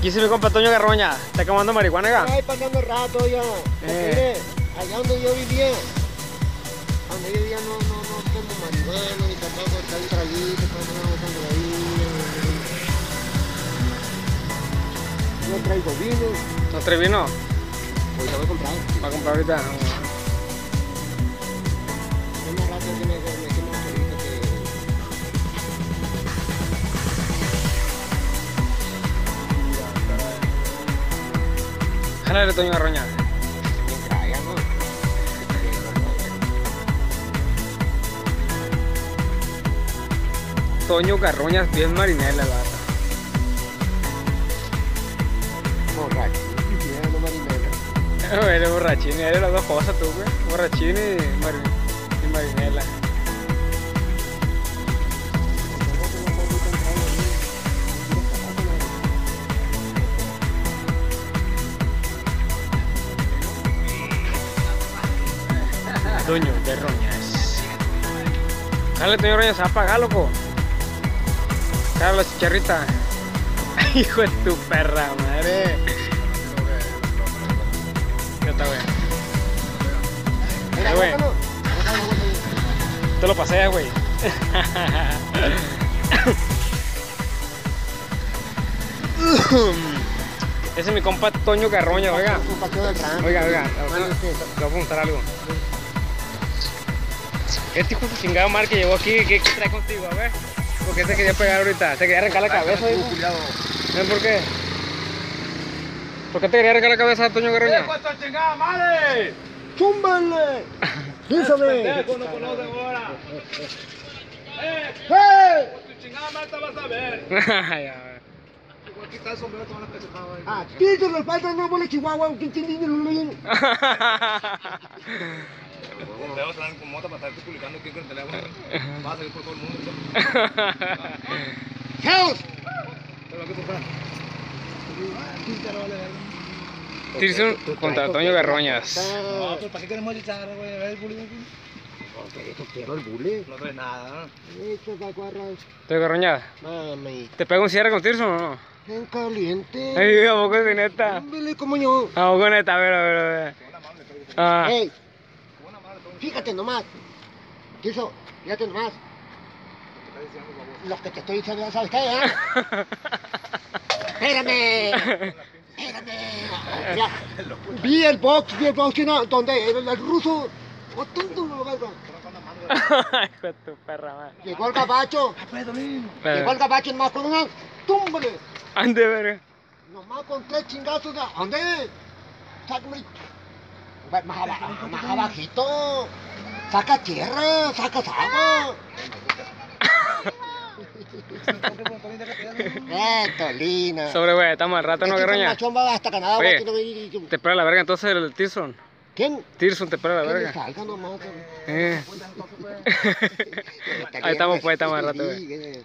Aquí dice mi compa Toño Garroña. Está quemando marihuana acá. Ay, pasando rato ya. Eh. mire, allá donde yo vivía, donde yo vivía no, no, no tomo marihuana, ni tampoco está un traguito, pues no de ahí. No traigo vino, ¿No trae vino? pues ya voy a comprar. Va a comprar ahorita. Toño. Bien traigan, ¿no? Toño Garroña es bien marinela, la verdad. Borracho, ya no marinela. Eres borrachín, eres las dos cosas tú, güey. Borrachín y marinela. Toño Garroñas. Dale, Toño Garroñas, se va a apagar, loco. Cara la chicharrita. Hijo de tu perra, madre. Ya está, güey. Mira, güey. Te lo pasé, güey. Ese es mi compa Toño Garroña, oiga. Oiga, oiga. Le usted. voy a preguntar algo. Este hijo de su chingado mar que llegó aquí, ¿qué, qué trae contigo? A ver. Porque te quería pegar ahorita. Te quería arrancar la cabeza, dijo. ¿Ven por qué? ¿Por qué te quería arrancar la cabeza Toño Garroña? ¡Cuánto chingada madre! ¡Chúmbale! ¡Dísame! Pendejo, no conoce ahora. ¡Eh! ¡Hey! Tu chingada madre te vas a ver. Ya, está el sombrero, te van a cachetar, güey. A ti te le falta una bola de chihuahua. de lulín. Te vas a traer con mota para estarte publicando aquí con el teléfono. Vas a salir por todo el mundo. ¡Geos! Pero aquí tú fuera. Tirson contra Toño Garroñas. No, pues ¿para qué queremos chicharra, güey? A ver el bullying aquí. Eso quiero el bule. No trae nada, Esto a cuadrar. Toño Garroña, Mami. ¿te pega un cierre con Tirson o no? En caliente. Ay, ¿a poco es neta? Ándale como yo. ¿A poco neta? A ver, a ver, a ver. Ah, Ey. Fíjate nomás. Quiso, fíjate nomás. Los que te estoy diciendo, ya ¿sabes qué? eh? Espérame. Espérame. Mira, vi el box, vi el box ¿no? donde el, el ruso. Oh, tonto, lo de tu perra, madre. Llegó el gabacho. Llegó el gabacho nomás con una. ¡Túmbale! Ande, verga. Nomás con tres chingazos. ¿a ¿Dónde? Sácame. Más, más abajito. Saca tierra, saca agua. Eh, Tolina. Sobre, güey, estamos al rato, ¿no, Este hasta Canadá, Oye. que no Te espera la verga entonces el Tirson. ¿Quién? Tirson te espera la verga. salga nomás. Eh. Ahí estamos, pues, estamos al rato, güey.